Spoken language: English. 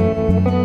Música